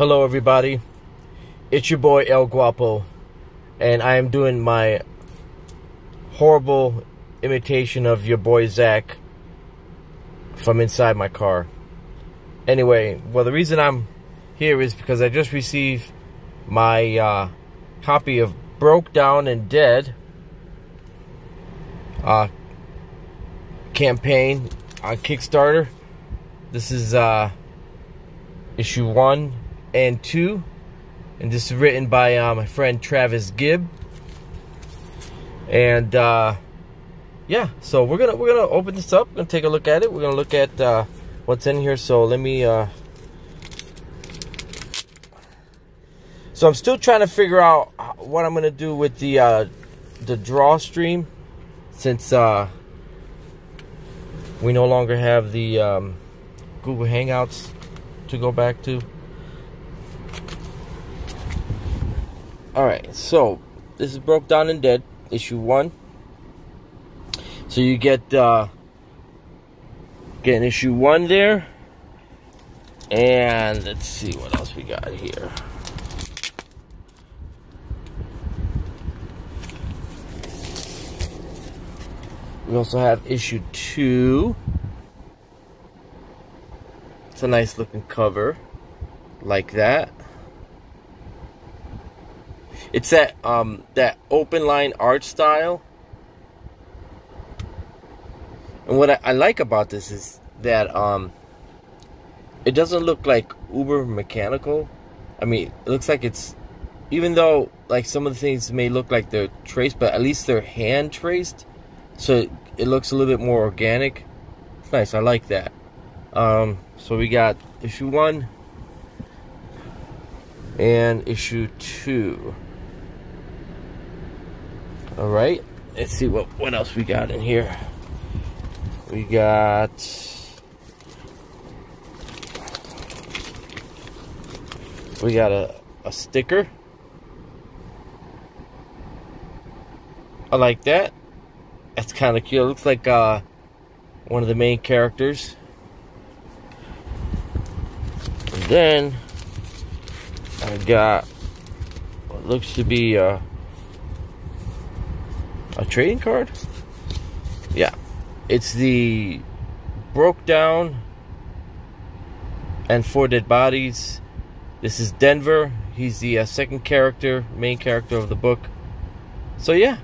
Hello, everybody. It's your boy El Guapo, and I am doing my horrible imitation of your boy Zach from inside my car. Anyway, well, the reason I'm here is because I just received my uh, copy of Broke Down and Dead uh, campaign on Kickstarter. This is uh, issue one and two, and this is written by uh, my friend Travis Gibb. And uh, yeah, so we're gonna we're gonna open this up. We're gonna take a look at it. We're gonna look at uh, what's in here. So let me. Uh, so I'm still trying to figure out what I'm gonna do with the uh, the draw stream, since uh, we no longer have the um, Google Hangouts to go back to. All right, so this is broke down and dead issue one. So you get uh, get an issue one there, and let's see what else we got here. We also have issue two. It's a nice looking cover, like that. It's that um that open line art style. And what I, I like about this is that um it doesn't look like uber mechanical. I mean, it looks like it's even though like some of the things may look like they're traced, but at least they're hand traced. So it, looks a little bit more organic. It's nice. I like that. Um, so we got issue one and issue two. All right, let's see what what else we got in here. We got we got a a sticker. I like that. That's kind of cute. It looks like uh, one of the main characters. And then I got what looks to be uh, a trading card. Yeah, it's the broke down and four dead bodies. This is Denver. He's the uh, second character, main character of the book. So yeah.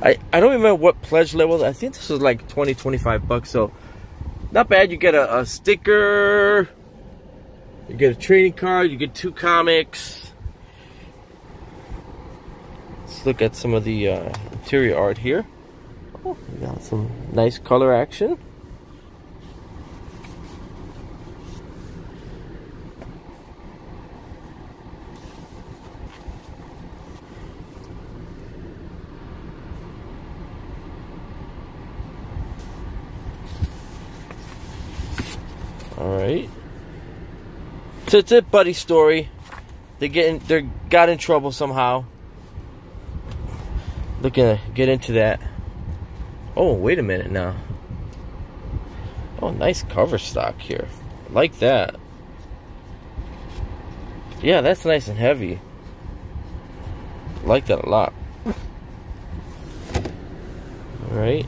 I, I don't remember what pledge level. I think this was like 20, 25 bucks. So not bad. You get a, a sticker. You get a trading card. You get two comics look at some of the uh, interior art here. We got some nice color action. All right. So it's a buddy story. They get in, they got in trouble somehow looking to get into that. Oh, wait a minute now. Oh, nice cover stock here. like that. Yeah, that's nice and heavy. like that a lot. Alright.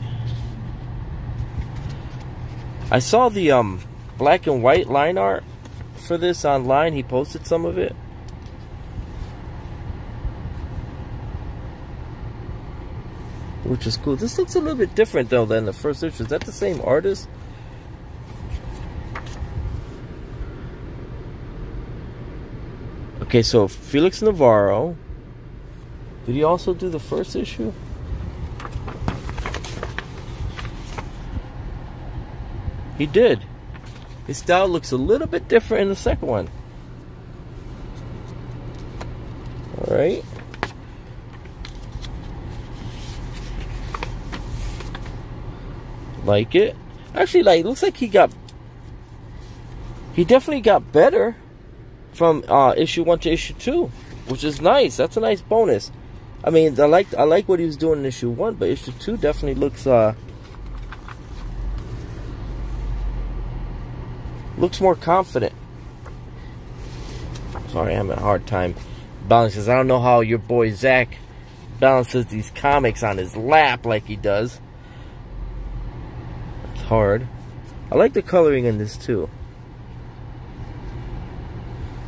I saw the um black and white line art for this online. He posted some of it. Which is cool. This looks a little bit different though than the first issue. Is that the same artist? Okay, so Felix Navarro. Did he also do the first issue? He did. His style looks a little bit different in the second one. All like it. Actually, like looks like he got he definitely got better from uh, issue one to issue two, which is nice. That's a nice bonus. I mean, I like I like what he was doing in issue one, but issue two definitely looks uh looks more confident. Sorry, I'm having a hard time balancing. I don't know how your boy Zach balances these comics on his lap like he does. Hard. I like the coloring in this too.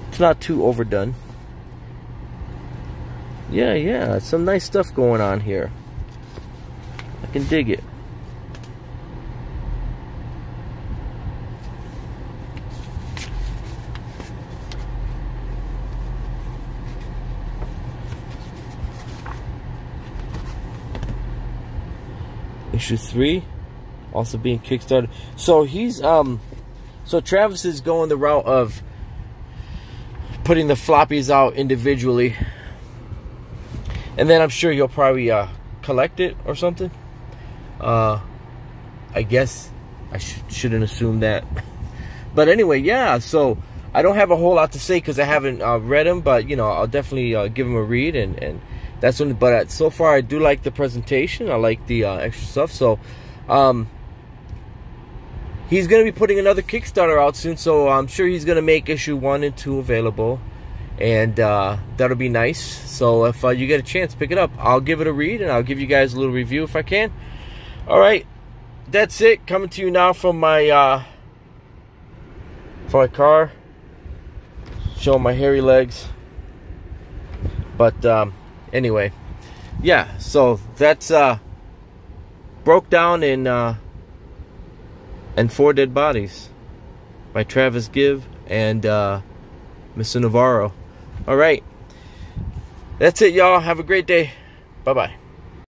It's not too overdone. Yeah, yeah, some nice stuff going on here. I can dig it. issue three, also being kickstarted. So he's um, so Travis is going the route of putting the floppies out individually, and then I'm sure he'll probably uh, collect it or something. Uh, I guess I sh shouldn't assume that, but anyway, yeah. So I don't have a whole lot to say because I haven't uh, read them, but you know I'll definitely uh, give them a read and and that's when but uh, so far i do like the presentation i like the uh, extra stuff so um he's gonna be putting another kickstarter out soon so i'm sure he's gonna make issue one and two available. And uh, that'll be nice. So if uh, you get a chance pick it up. I'll give it a read and i'll give you guys a little review if i can. All right that's it. Coming to you now from my uh from my car. Showing my hairy legs. But um anyway, yeah, so that's uh broke down in uh and four dead bodies by Travis Gibb and uh Mr. Navarro. All right. That's it, y'all. Have a great day. Bye-bye.